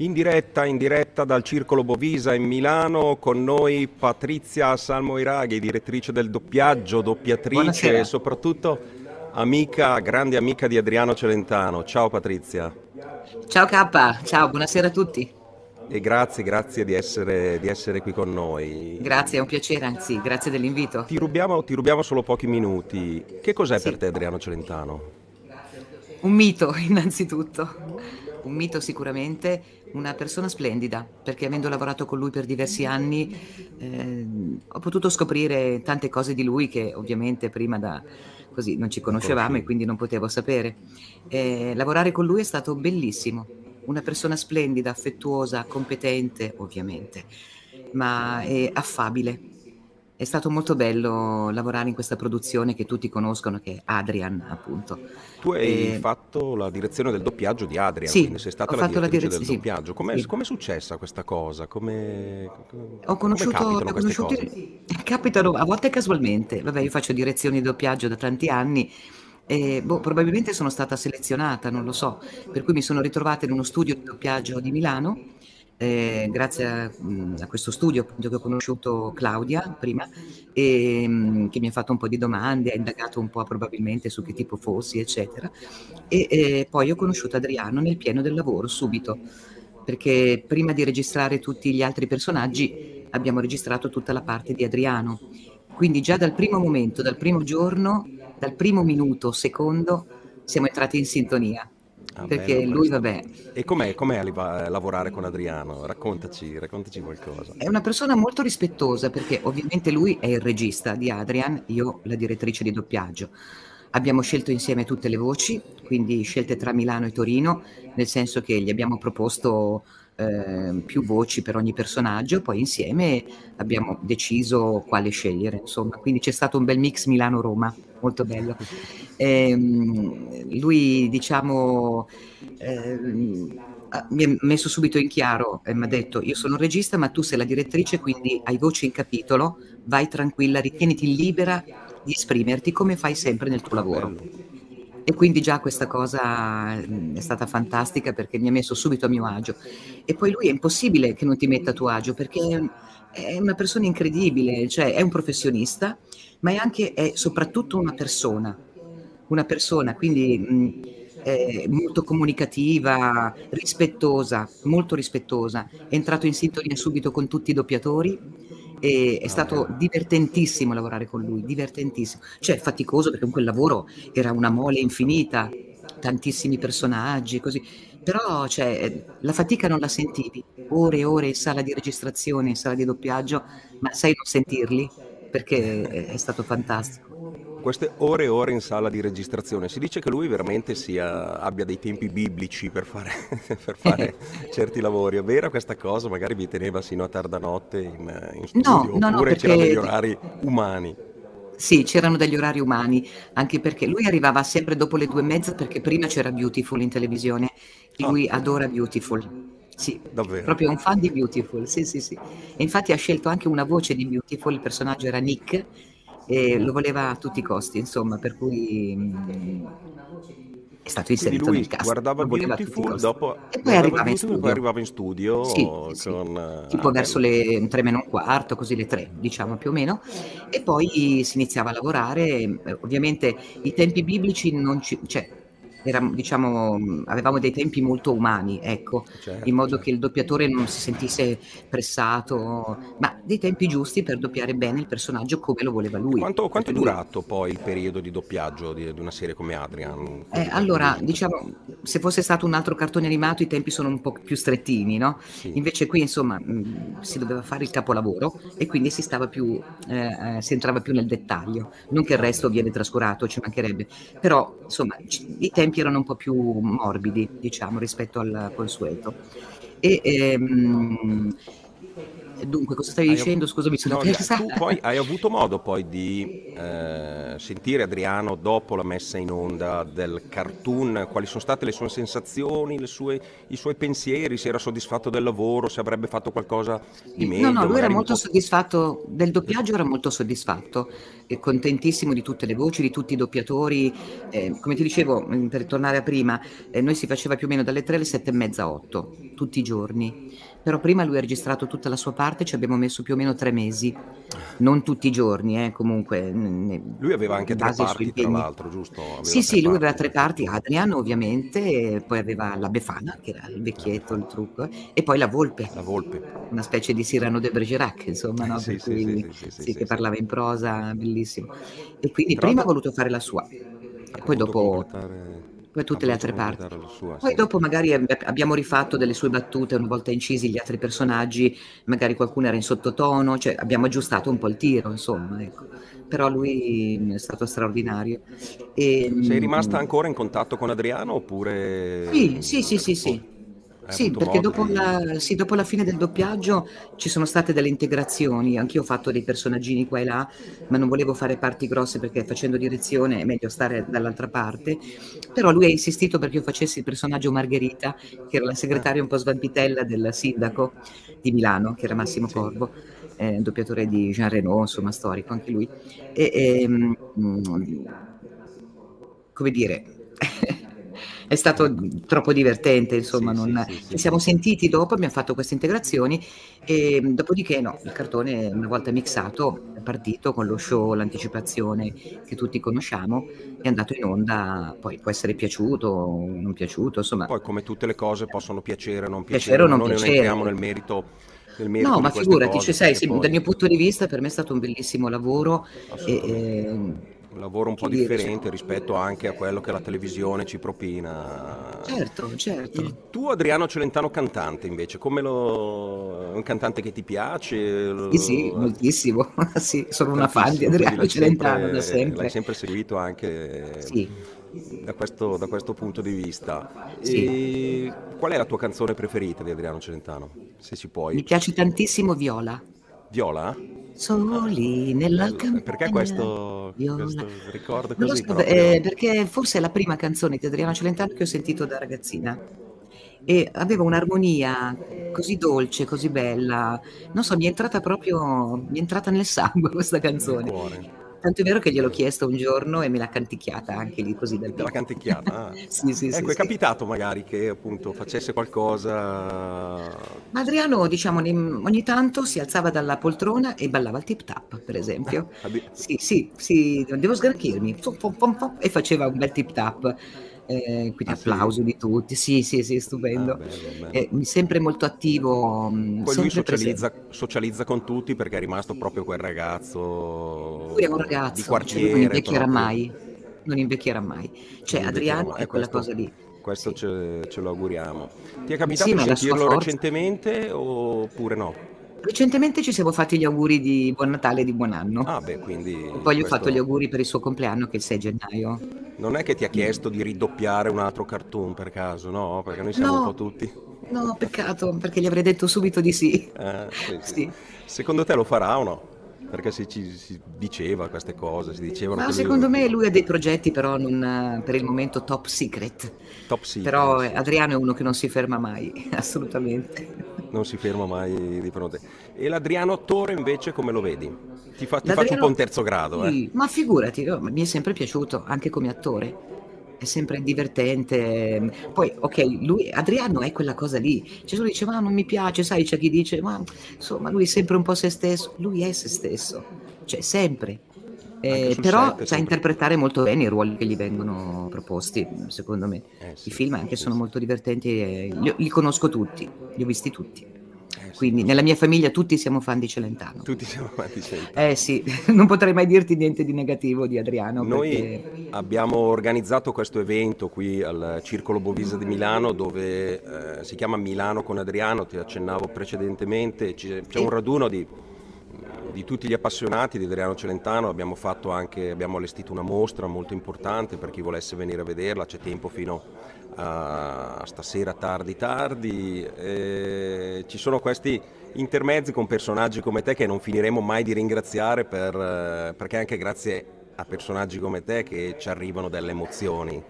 In diretta, in diretta dal Circolo Bovisa in Milano, con noi Patrizia Salmoiraghi, direttrice del doppiaggio, doppiatrice Buonasera. e soprattutto amica, grande amica di Adriano Celentano. Ciao Patrizia Ciao K, ciao, buonasera a tutti. e grazie, grazie di essere, di essere qui con noi. Grazie, è un piacere, anzi, grazie dell'invito. Ti rubiamo, ti rubiamo solo pochi minuti. Che cos'è Sì. per te Adriano Celentano? Un mito, innanzitutto. Un mito sicuramente, una persona splendida, perché avendo lavorato con lui per diversi anni ehm, ho potuto scoprire tante cose di lui che ovviamente prima da così non ci conoscevamo e quindi non potevo sapere. Eh, lavorare con lui è stato bellissimo, una persona splendida, affettuosa, competente ovviamente, ma è affabile. È stato molto bello lavorare in questa produzione che tutti conoscono, che è Adrian, appunto. Tu hai E- fatto la direzione del doppiaggio di Adrian, Sì, quindi sei stata la fatto la direttrice del direz- sì, doppiaggio. Com'è, sì. com'è successa questa cosa? Come, Ho conosciuto, come capitano queste conosciuto- cose? capitano a volte casualmente. Vabbè, io faccio direzioni di doppiaggio da tanti anni e boh, probabilmente sono stata selezionata, non lo so. Per cui mi sono ritrovata in uno studio di doppiaggio di Milano. Eh, grazie a, a questo studio appunto che ho conosciuto Claudia prima e mh, che mi ha fatto un po' di domande, ha indagato un po' probabilmente su che tipo fossi, eccetera. E eh, poi ho conosciuto Adriano nel pieno del lavoro, subito, perché prima di registrare tutti gli altri personaggi abbiamo registrato tutta la parte di Adriano. Quindi già dal primo momento, dal primo giorno, dal primo minuto, secondo, siamo entrati in sintonia. Ah, Perché lui, vabbè, E com'è, com'è aliva- lavorare con Adriano? Raccontaci, raccontaci qualcosa. È una persona molto rispettosa perché ovviamente lui è il regista di Adrian, io la direttrice di doppiaggio. Abbiamo scelto insieme tutte le voci, quindi scelte tra Milano e Torino, nel senso che gli abbiamo proposto eh, più voci per ogni personaggio, poi insieme abbiamo deciso quale scegliere, insomma, quindi c'è stato un bel mix Milano-Roma, molto bello. Ehm, lui, diciamo, ha- mi ha messo subito in chiaro e mi ha detto: Io sono un regista, ma tu sei la direttrice, quindi hai voce in capitolo, vai tranquilla, ritieniti libera di esprimerti come fai sempre nel tuo lavoro. E quindi già questa cosa mm, è stata fantastica perché mi ha messo subito a mio agio. E poi lui è impossibile che non ti metta a tuo agio perché è una persona incredibile, cioè è un professionista, ma è anche, è soprattutto una persona. Una persona, quindi è molto comunicativa, rispettosa, molto rispettosa. È entrato in sintonia subito con tutti i doppiatori e è stato divertentissimo lavorare con lui, divertentissimo. Cioè faticoso perché con quel lavoro era una mole infinita, tantissimi personaggi, così. Però cioè, la fatica non la sentivi, ore e ore in sala di registrazione, in sala di doppiaggio, ma sai non sentirli perché è stato fantastico. Queste ore e ore in sala di registrazione, si dice che lui veramente sia, abbia dei tempi biblici per fare, per fare certi lavori. È vera questa cosa? Magari vi teneva sino a tarda notte in, in studio, No, no, no, oppure c'erano degli perché orari umani. Sì, c'erano degli orari umani, anche perché lui arrivava sempre dopo le due e mezza perché prima c'era Beautiful in televisione. Ah, Lui adora Beautiful. Sì, davvero. proprio un fan di Beautiful, sì, sì, sì. E infatti ha scelto anche una voce di Beautiful, il personaggio era Nick e lo voleva a tutti i costi, insomma, per cui mm, è stato inserito nel cast, guardava lo voleva a tutti i Beautiful, costi. dopo E poi arrivava in Beautiful e poi studio. arrivava in studio Sì, sì, con... eh, tipo Ah, verso bello. le tre meno un quarto, così le tre, diciamo più o meno, e poi si iniziava a lavorare. eh, Ovviamente i tempi biblici non ci, cioè, era, diciamo, avevamo dei tempi molto umani, ecco, in Certo, modo certo. che il doppiatore non si sentisse pressato, ma dei tempi giusti per doppiare bene il personaggio come lo voleva lui, quanto, quanto è lui durato poi il periodo di doppiaggio di, di una serie come Adrian? Eh, allora, diciamo, se fosse stato un altro cartone animato i tempi sono un po' più strettini, no? Sì. Invece qui, insomma, mh, si doveva fare il capolavoro e quindi si stava più, eh, eh, si entrava più nel dettaglio. Non che il resto viene trascurato, ci mancherebbe. Però, insomma, i tempi erano un po' più morbidi, diciamo, rispetto al consueto. E, ehm, Dunque, cosa stavi Hai, dicendo? Scusa, mi sono no, persa. tu poi hai avuto modo poi di eh, sentire Adriano dopo la messa in onda del cartoon, quali sono state le sue sensazioni, le sue, i suoi pensieri, se era soddisfatto del lavoro, se avrebbe fatto qualcosa di meglio. No, no, lui era molto po'... soddisfatto del doppiaggio, era molto soddisfatto, e contentissimo di tutte le voci, di tutti i doppiatori. Eh, come ti dicevo, per tornare a prima, eh, noi si faceva più o meno dalle 3 alle 7 e mezza, 8, tutti i giorni però prima lui ha registrato tutta la sua parte, ci abbiamo messo più o meno tre mesi, non tutti i giorni, eh, comunque. Lui aveva anche tre parti, tra l'altro, giusto? Aveva sì, sì, lui aveva tre parti, Adriano ovviamente, poi aveva la Befana, che era il vecchietto, il trucco, e poi la Volpe. La Volpe. Una specie di Cyrano de Bergerac, insomma, no? sì, sì, sì, sì, che parlava in prosa, bellissimo. E quindi prima ha voluto fare la sua, poi dopo... Completare poi tutte le altre parti. Poi dopo magari abbiamo rifatto delle sue battute, una volta incisi gli altri personaggi, magari qualcuno era in sottotono, cioè abbiamo aggiustato un po' il tiro, insomma, ecco. Però lui è stato straordinario. E, Sei rimasta ancora in contatto con Adriano oppure... Sì, sì, sì, sì, sì. Sì, perché dopo, la, sì, dopo la fine del doppiaggio ci sono state delle integrazioni, anch'io ho fatto dei personaggini qua e là, ma non volevo fare parti grosse perché facendo direzione è meglio stare dall'altra parte, però lui ha insistito perché io facessi il personaggio Margherita, che era la segretaria un po' svampitella del sindaco di Milano, che era Massimo Corvo, eh, doppiatore di Jean Reno, insomma storico anche lui, e, e mm, come dire... è stato troppo divertente, insomma, sì, non... sì, sì, ci siamo sentiti dopo, abbiamo fatto queste integrazioni e dopodiché no, il cartone una volta mixato è partito con lo show, l'anticipazione che tutti conosciamo, è andato in onda, poi può essere piaciuto o non piaciuto, insomma. Poi come tutte le cose possono piacere o non piacere, piacere o non, non piacere. entriamo nel merito no, ma figurati, cioè, sai, sì, poi... dal mio punto di vista per me è stato un bellissimo lavoro e, e, un lavoro un po' differente rispetto anche a quello che la televisione ci propina. Certo, certo. Il tuo Adriano Celentano cantante invece, come lo... un cantante che ti piace? Sì, sì, moltissimo. sì, sono una fan di Adriano Celentano sempre, da sempre. L'hai sempre seguito anche sì. da, questo, da questo punto di vista. Sì. qual è la tua canzone preferita di Adriano Celentano? Se si può. Mi piace tantissimo Viola. Viola? Soli nella campagna. Perché questo, questo ricordo così? So, eh, perché forse è la prima canzone di Adriano Celentano che ho sentito da ragazzina e aveva un'armonia così dolce, così bella. Non so, mi è entrata proprio, mi è entrata nel sangue questa canzone. Tanto è vero che gliel'ho chiesto un giorno e me l'ha canticchiata anche lì così dal l'ha canticchiata? Ah. sì, sì, ecco, sì, è capitato magari che appunto facesse qualcosa... Ma Adriano, diciamo, ogni tanto si alzava dalla poltrona e ballava il tip tap, per esempio. Sì, sì, sì, devo sgranchirmi. E faceva un bel tip tap eh, quindi ah, applauso sì? di tutti, sì sì sì, stupendo, ah, bello, bello. Eh, sempre molto attivo. Poi lui socializza, socializza, con tutti perché è rimasto proprio quel ragazzo, lui è un ragazzo di quartiere. Non invecchierà mai, non invecchierà mai, cioè Adriano mai. è quella questo, cosa lì. Questo sì. ce, ce, lo auguriamo. Ti è capitato sì, di sentirlo recentemente oppure no? Recentemente ci siamo fatti gli auguri di buon Natale e di buon anno. Ah, beh, quindi. E poi gli ho fatto gli auguri per il suo compleanno, che è il 6 gennaio. Non è che ti ha chiesto di ridoppiare un altro cartoon per caso, no? Perché noi siamo no, un po' tutti. No, peccato, perché gli avrei detto subito di sì. Eh, sì, sì. sì. Secondo te lo farà o no? Perché si, si diceva queste cose, si dicevano... Ma secondo lui... me lui ha dei progetti però non, per il momento top secret. Top secret. Però. Adriano è uno che non si ferma mai, assolutamente. Non si ferma mai di fronte. E l'Adriano attore invece come lo vedi? Ti, fa, ti faccio un po' un terzo grado. Eh. Sì, ma figurati, mi è sempre piaciuto anche come attore è sempre divertente. Poi, ok, lui, Adriano è quella cosa lì. Gesù dice, ma non mi piace, sai, c'è chi dice, ma insomma, lui è sempre un po' se stesso. Lui è se stesso, cioè sempre. Eh, però set, sa sempre. interpretare molto bene i ruoli che gli vengono proposti, secondo me. Eh, sì, I film anche sì, sono sì. molto divertenti, e li, li conosco tutti, li ho visti tutti. Quindi nella mia famiglia tutti siamo fan di Celentano. Tutti siamo fan di Celentano. Eh sì, non potrei mai dirti niente di negativo di Adriano. Noi perché... abbiamo organizzato questo evento qui al Circolo Bovisa di Milano dove eh, si chiama Milano con Adriano, ti accennavo precedentemente, c'è, c'è un raduno di di tutti gli appassionati di Adriano Celentano abbiamo, fatto anche, abbiamo allestito una mostra molto importante per chi volesse venire a vederla, c'è tempo fino a stasera tardi tardi, e ci sono questi intermezzi con personaggi come te che non finiremo mai di ringraziare per, perché anche grazie a personaggi come te che ci arrivano delle emozioni.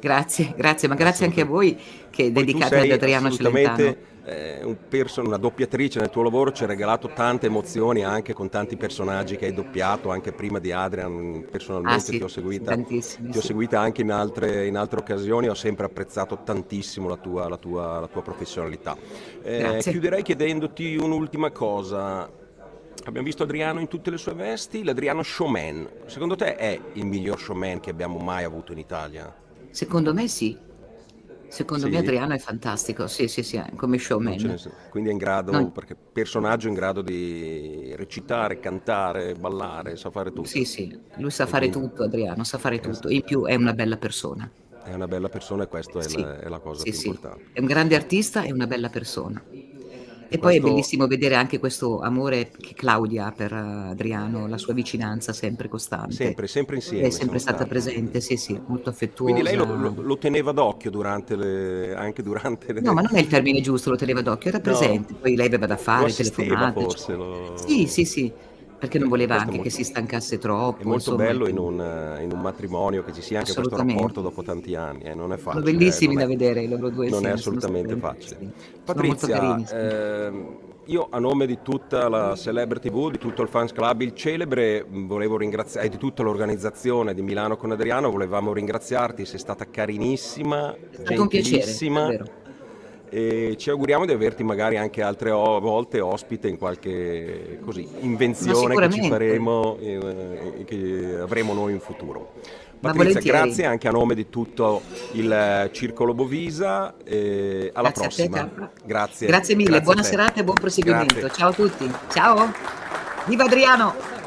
Grazie, grazie, ma grazie anche a voi che dedicate ad Adriano Celentano eh, un person- una doppiatrice nel tuo lavoro ci ha regalato tante emozioni anche con tanti personaggi che hai doppiato anche prima di Adrian personalmente ah, sì, ti ho seguita, ti ho seguita anche in altre, in altre, occasioni ho sempre apprezzato tantissimo la tua, la tua, la tua professionalità eh, chiuderei chiedendoti un'ultima cosa Abbiamo visto Adriano in tutte le sue vesti, l'Adriano showman. Secondo te è il miglior showman che abbiamo mai avuto in Italia? Secondo me sì. Secondo sì. me Adriano è fantastico, sì, sì, sì, come showman. Quindi è in grado, non... perché personaggio in grado di recitare, cantare, ballare, sa fare tutto. Sì, sì, lui sa e fare quindi... tutto, Adriano, sa fare tutto. In più è una bella persona. È una bella persona e questa sì. è, la, è, la, cosa sì, più importante. È un grande artista e una bella persona. E poi è bellissimo vedere anche questo amore che Claudia ha per Adriano, la sua vicinanza sempre costante. Sempre, sempre insieme. È sempre stata stati. presente, sì, sì, molto affettuosa. Quindi lei lo, lo, lo teneva d'occhio durante le, anche durante le... No, ma non è il termine giusto, lo teneva d'occhio, era presente. No. Poi lei aveva da fare, telefonate. forse. Cioè. Lo... Sì, sì, sì perché non voleva anche molto, che si stancasse troppo. È molto insomma, bello in un, in un, matrimonio che ci sia anche questo rapporto dopo tanti anni, eh, non è facile. Sono bellissimi eh, da vedere i loro due. Non è assolutamente facile. Patrizia, carini, sì. eh, io a nome di tutta la Celebrity TV, di tutto il Fans Club, il celebre, volevo ringraziare, e di tutta l'organizzazione di Milano con Adriano, volevamo ringraziarti, sei stata carinissima, è stato un piacere, e ci auguriamo di averti magari anche altre volte ospite in qualche così, invenzione che ci faremo e che avremo noi in futuro. Patrizia, grazie anche a nome di tutto il Circolo Bovisa. E alla grazie prossima. grazie. Grazie mille, grazie buona serata e buon proseguimento. Grazie. Ciao a tutti. Ciao. Viva Adriano!